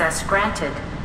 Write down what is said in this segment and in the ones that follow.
Access granted.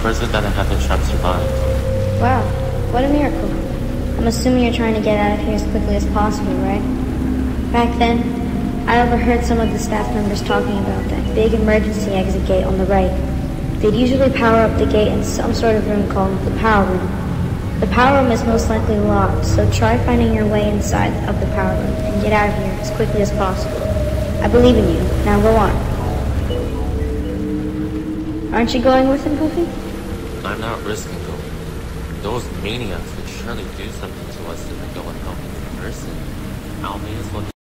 Person that I had trap survived. Wow, what a miracle. I'm assuming you're trying to get out of here as quickly as possible, right? Back then, I overheard some of the staff members talking about that big emergency exit gate on the right. They'd usually power up the gate in some sort of room called the power room. The power room is most likely locked, so try finding your way inside of the power room and get out of here as quickly as possible. I believe in you. Now go on. Aren't you going with him, Puffy? I'm not risking going. Those maniacs would surely do something to us if we go and help in person. I'll may as well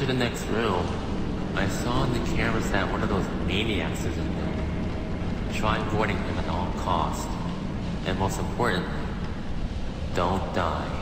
enter the next room, I saw on the cameras that one of those maniacs is in there. Try avoiding him at all costs. And most importantly, don't die.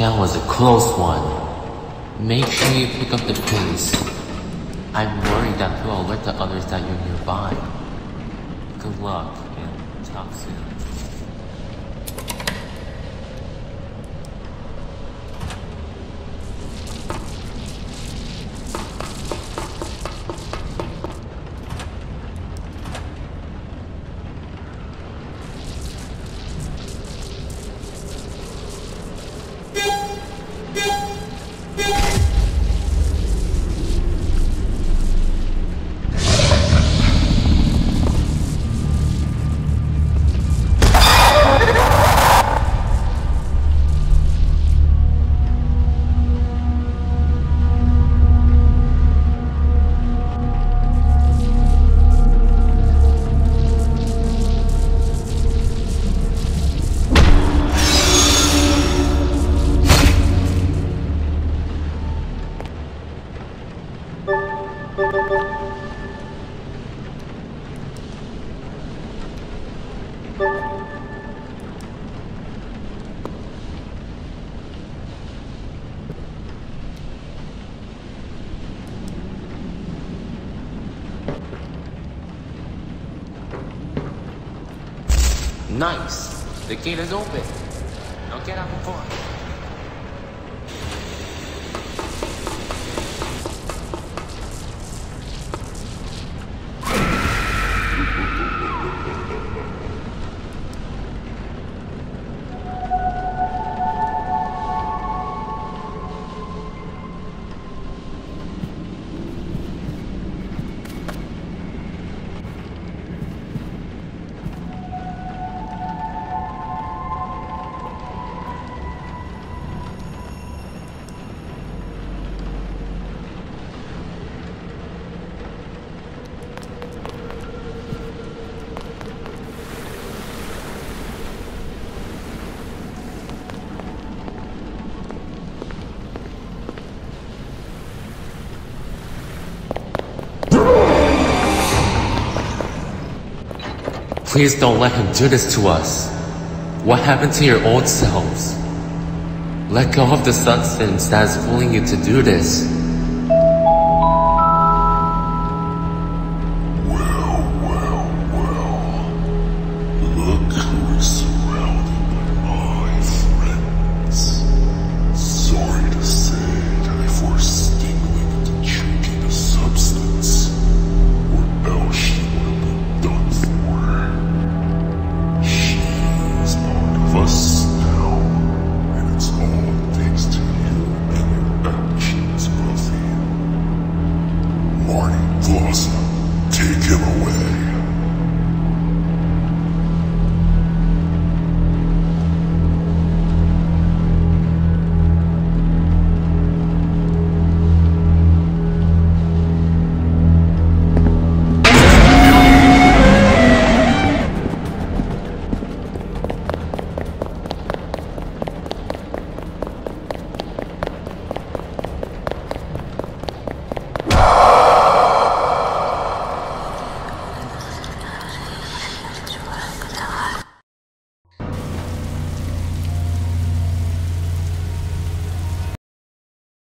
That was a close one. Make sure you pick up the pace. I'm worried that he'll alert the others that you're nearby. Good luck, and talk soon. Nice. The gate is open. Now get out fun. Please don't let him do this to us. What happened to your old selves? Let go of the substance that is pulling you to do this.